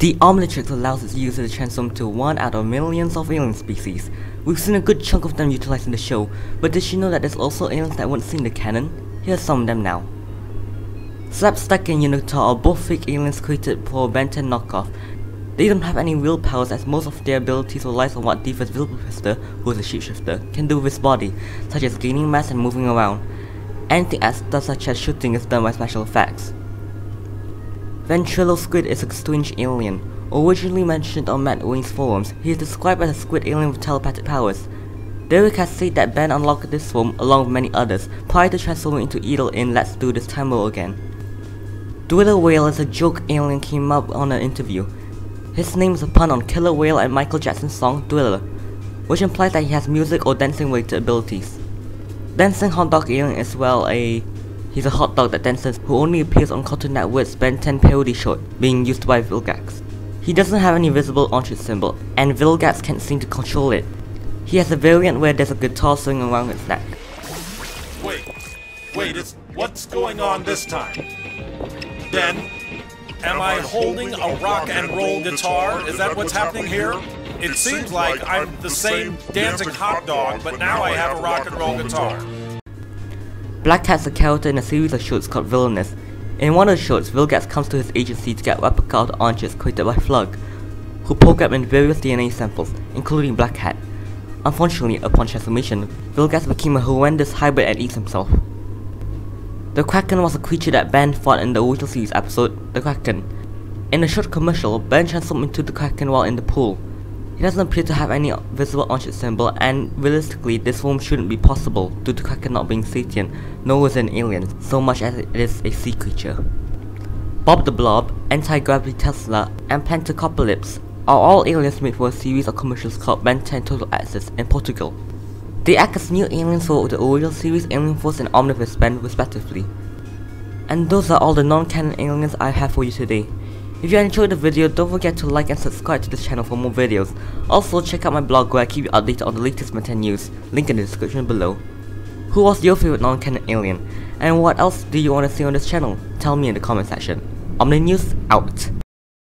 The Omnitrix allows its user to transform to one out of millions of alien species. We've seen a good chunk of them utilized in the show, but did you know that there's also aliens that weren't seen in the canon? Here's some of them now. Slapstack and Unitor are both fake aliens created for Ben 10 knockoff. They don't have any real powers as most of their abilities relies on what Defense Vilpister, who is a shapeshifter, can do with his body, such as gaining mass and moving around. Anything extra such as shooting is done by special effects. Ventrilo Squid is a strange alien. Originally mentioned on Matt Wayne's forums, he is described as a squid alien with telepathic powers. Derek has said that Ben unlocked this form along with many others prior to transforming into Eatle in Let's Do This Time Again. Thriller Whale is a joke alien came up on an interview. His name is a pun on Killer Whale and Michael Jackson's song Thriller, which implies that he has music or dancing related abilities. Dancing Hot Dog Alien is well a He's a hot dog that dances who only appears on Cartoon Network's Ben 10 parody short, being used by Vilgax. He doesn't have any visible Onchit symbol, and Vilgax can't seem to control it. He has a variant where there's a guitar swinging around his neck. Wait, wait, it's, what's going on this time? Ben, am I holding a rock and roll guitar? Is that what's happening here? It seems like I'm the same dancing hot dog, but now I have a rock and roll guitar. Black Cat's a character in a series of shorts called Villainous. In one of the shorts, Vilgax comes to his agency to get replica Onchits created by Flug, who programmed in various DNA samples, including Black Cat. Unfortunately, upon transformation, Vilgax became a horrendous hybrid and eats himself. The Kraken was a creature that Ben fought in the original series episode, The Kraken. In a short commercial, Ben transformed into the Kraken while in the pool. He doesn't appear to have any visible Onchit symbol and realistically this form shouldn't be possible due to Kraken not being sentient, nor is an alien, so much as it is a sea creature. Bob the Blob, Antigravitesla, and Plantocopolypse are all aliens made for a series of commercials called Ben 10 Total Access in Portugal. They act as new aliens for the original series Alien Force and Omniverse Ben respectively. And those are all the non-canon aliens I have for you today. If you enjoyed the video, don't forget to like and subscribe to this channel for more videos. Also, check out my blog where I keep you updated on the latest Meta news, link in the description below. Who was your favorite non-canon alien? And what else do you want to see on this channel? Tell me in the comment section. Omni News, out.